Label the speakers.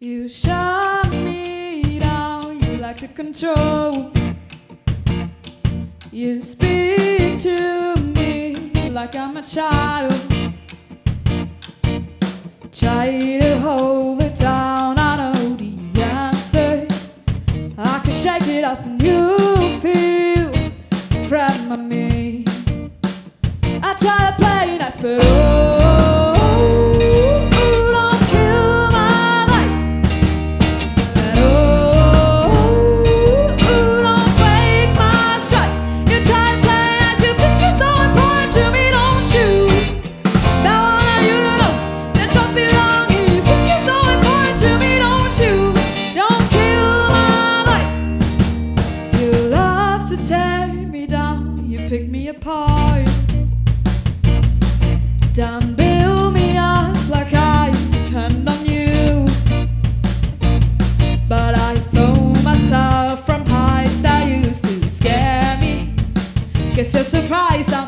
Speaker 1: You shut me down, you like to control. You speak to me like I'm a child. Try to hold it down, I know the answer. I can shake it off and you feel from me. I try to play nice, but oh. to tear me down, you pick me apart. Damn, build me up like I depend on you. But I throw myself from heights that used to scare me. Guess you're surprised I'm